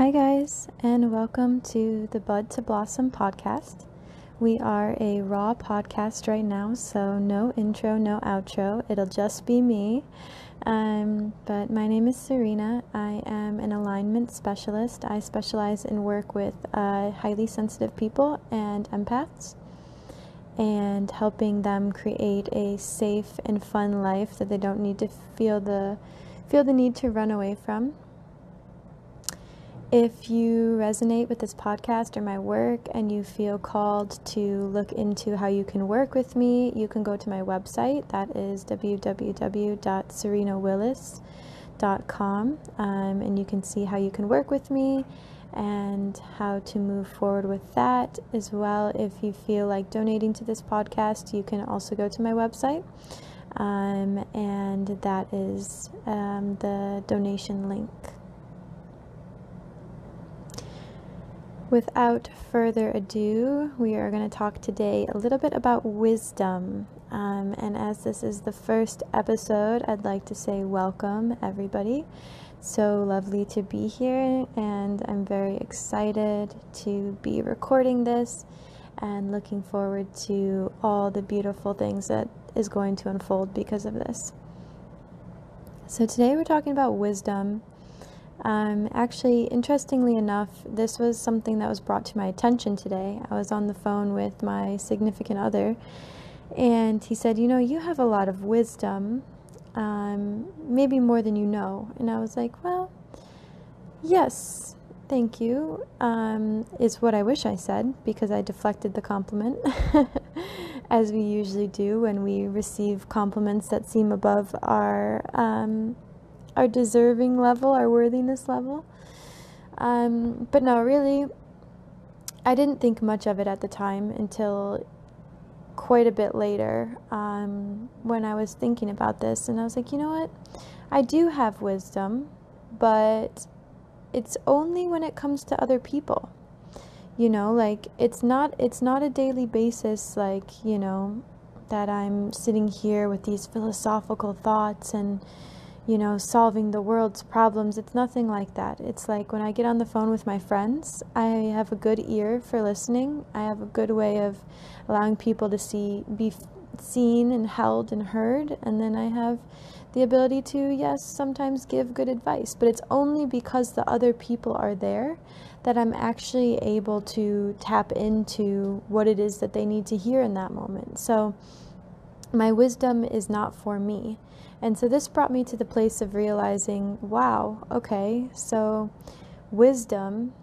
Hi, guys, and welcome to the Bud to Blossom podcast. We are a raw podcast right now, so no intro, no outro. It'll just be me. Um, but my name is Serena. I am an alignment specialist. I specialize in work with uh, highly sensitive people and empaths and helping them create a safe and fun life that they don't need to feel the feel the need to run away from. If you resonate with this podcast or my work and you feel called to look into how you can work with me, you can go to my website. That is www.serenawillis.com. Um, and you can see how you can work with me and how to move forward with that. As well, if you feel like donating to this podcast, you can also go to my website. Um, and that is um, the donation link. Without further ado, we are going to talk today a little bit about wisdom. Um, and as this is the first episode, I'd like to say welcome, everybody. So lovely to be here, and I'm very excited to be recording this and looking forward to all the beautiful things that is going to unfold because of this. So, today we're talking about wisdom um, actually, interestingly enough, this was something that was brought to my attention today. I was on the phone with my significant other, and he said, You know, you have a lot of wisdom, um, maybe more than you know. And I was like, Well, yes, thank you, um, is what I wish I said because I deflected the compliment, as we usually do when we receive compliments that seem above our um, our deserving level, our worthiness level. Um, but no, really, I didn't think much of it at the time until quite a bit later um, when I was thinking about this. And I was like, you know what? I do have wisdom, but it's only when it comes to other people. You know, like it's not it's not a daily basis like, you know, that I'm sitting here with these philosophical thoughts and you know, solving the world's problems. It's nothing like that. It's like when I get on the phone with my friends, I have a good ear for listening. I have a good way of allowing people to see, be seen and held and heard. And then I have the ability to, yes, sometimes give good advice. But it's only because the other people are there that I'm actually able to tap into what it is that they need to hear in that moment. So my wisdom is not for me and so this brought me to the place of realizing wow, okay, so wisdom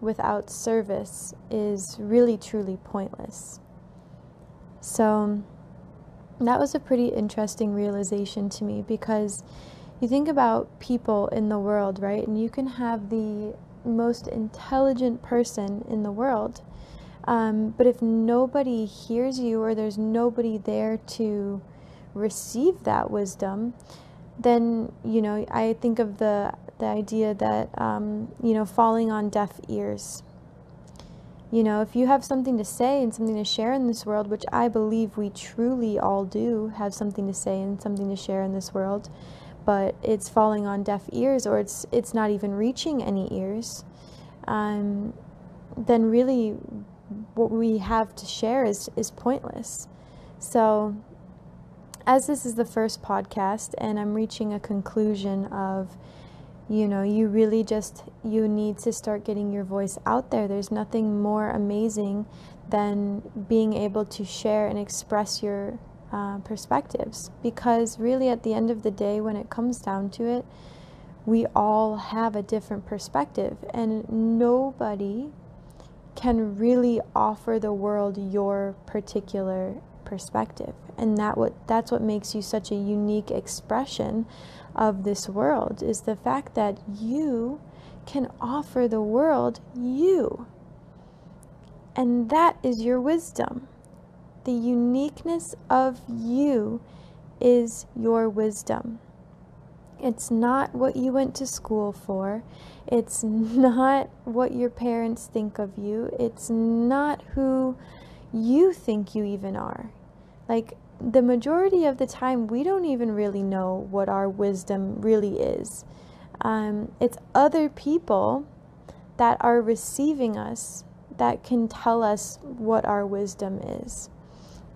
without service is really truly pointless. So that was a pretty interesting realization to me because you think about people in the world, right? And you can have the most intelligent person in the world. Um, but if nobody hears you or there's nobody there to receive that wisdom, then you know I think of the the idea that um, you know falling on deaf ears. You know, if you have something to say and something to share in this world, which I believe we truly all do have something to say and something to share in this world, but it's falling on deaf ears or it's it's not even reaching any ears, um, then really what we have to share is is pointless. So as this is the first podcast and I'm reaching a conclusion of you know you really just you need to start getting your voice out there there's nothing more amazing than being able to share and express your uh, perspectives because really at the end of the day when it comes down to it we all have a different perspective and nobody can really offer the world your particular perspective. And that what that's what makes you such a unique expression of this world is the fact that you can offer the world you. And that is your wisdom. The uniqueness of you is your wisdom it's not what you went to school for. It's not what your parents think of you. It's not who you think you even are. Like the majority of the time, we don't even really know what our wisdom really is. Um, it's other people that are receiving us that can tell us what our wisdom is.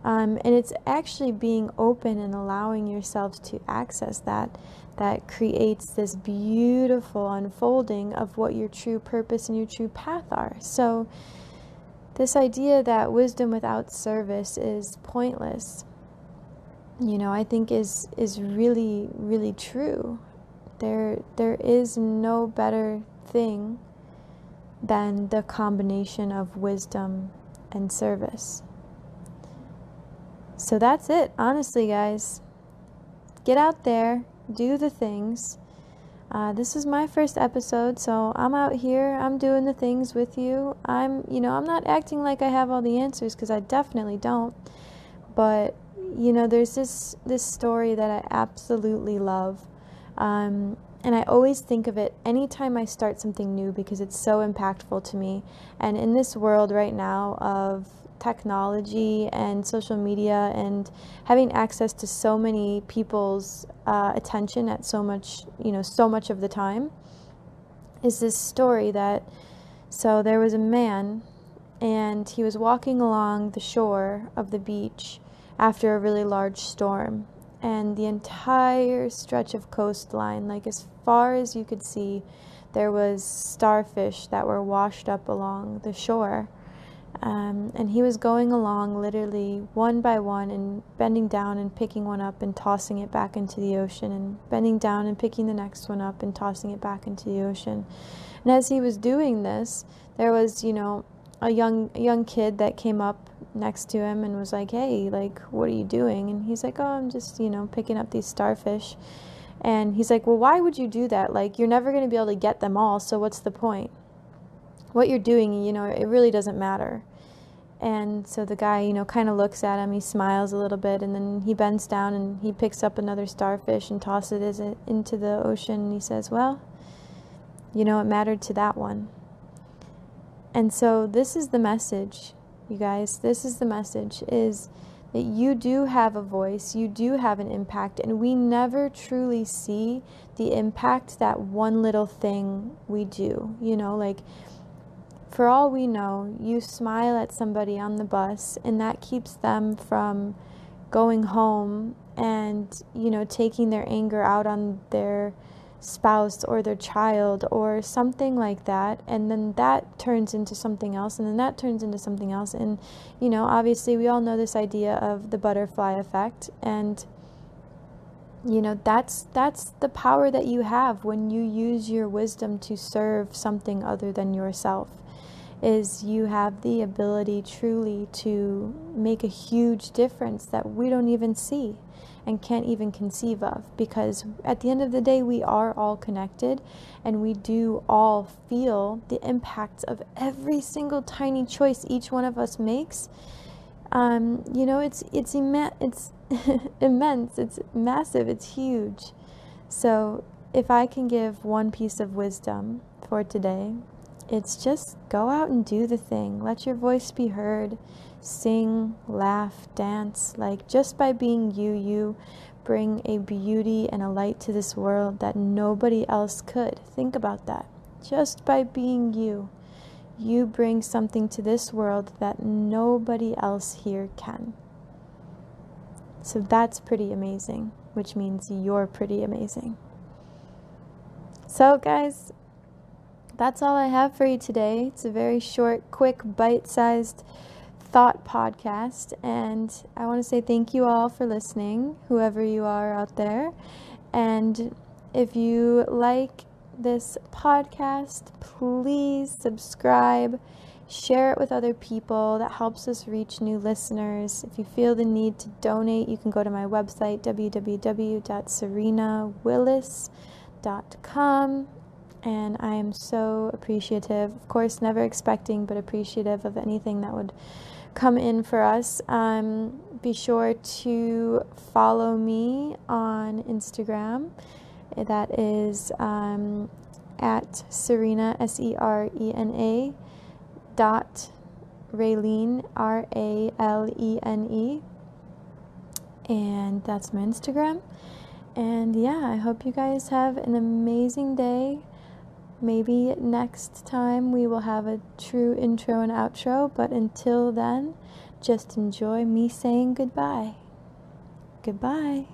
Um, and it's actually being open and allowing yourselves to access that that creates this beautiful unfolding of what your true purpose and your true path are. So, this idea that wisdom without service is pointless, you know, I think is is really really true. There there is no better thing than the combination of wisdom and service. So that's it, honestly, guys. Get out there, do the things. Uh, this is my first episode, so I'm out here. I'm doing the things with you. I'm, you know, I'm not acting like I have all the answers because I definitely don't. But you know, there's this this story that I absolutely love, um, and I always think of it anytime I start something new because it's so impactful to me. And in this world right now of technology and social media and having access to so many people's uh, attention at so much, you know, so much of the time, is this story that so there was a man and he was walking along the shore of the beach after a really large storm and the entire stretch of coastline, like as far as you could see, there was starfish that were washed up along the shore. Um, and he was going along literally one by one and bending down and picking one up and tossing it back into the ocean and bending down and picking the next one up and tossing it back into the ocean. And as he was doing this, there was, you know, a young young kid that came up next to him and was like, "Hey, like, what are you doing?" And he's like, "Oh, I'm just, you know, picking up these starfish." And he's like, "Well, why would you do that? Like, you're never going to be able to get them all, so what's the point? What you're doing, you know, it really doesn't matter." And so the guy, you know, kind of looks at him, he smiles a little bit, and then he bends down and he picks up another starfish and tosses it into the ocean. And he says, Well, you know, it mattered to that one. And so this is the message you guys. This is the message is that you do have a voice, you do have an impact, and we never truly see the impact that one little thing we do. You know, like for all we know, you smile at somebody on the bus, and that keeps them from going home and, you know, taking their anger out on their spouse or their child or something like that and then that turns into something else and then that turns into something else and you know obviously we all know this idea of the butterfly effect and you know that's that's the power that you have when you use your wisdom to serve something other than yourself is you have the ability truly to make a huge difference that we don't even see and can't even conceive of because at the end of the day we are all connected and we do all feel the impacts of every single tiny choice each one of us makes. Um, you know it's it's immense it's immense. It's massive. It's huge. So if i can give one piece of wisdom for today it's just go out and do the thing. Let your voice be heard sing, laugh, dance. Like just by being you, you bring a beauty and a light to this world that nobody else could. Think about that. Just by being you, you bring something to this world that nobody else here can. So that's pretty amazing, which means you're pretty amazing. So, guys, that's all I have for you today. It's a very short, quick, bite sized Thought podcast. And I want to say thank you all for listening, whoever you are out there. And if you like this podcast, please subscribe, share it with other people. That helps us reach new listeners. If you feel the need to donate, you can go to my website, www.serenawillis.com. And I am so appreciative, of course, never expecting, but appreciative of anything that would come in for us. Um, be sure to follow me on Instagram. That is um, at Serena, S E R E N A, dot Ralene, R A L E N E. And that's my Instagram. And yeah, I hope you guys have an amazing day. Maybe next time we will have a true intro and outro, but until then, just enjoy me saying goodbye. Goodbye.